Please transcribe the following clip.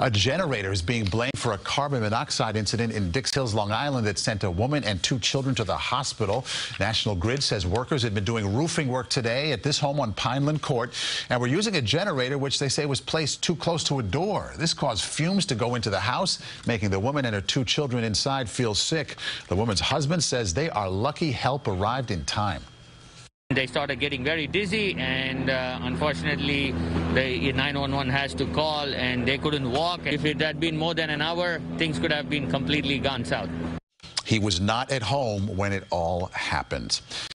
A generator is being blamed for a carbon monoxide incident in Dix Hills, Long Island that sent a woman and two children to the hospital. National Grid says workers had been doing roofing work today at this home on Pineland Court and were using a generator which they say was placed too close to a door. This caused fumes to go into the house, making the woman and her two children inside feel sick. The woman's husband says they are lucky help arrived in time. They started getting very dizzy, and uh, unfortunately, the 911 has to call, and they couldn't walk. If it had been more than an hour, things could have been completely gone south. He was not at home when it all happened.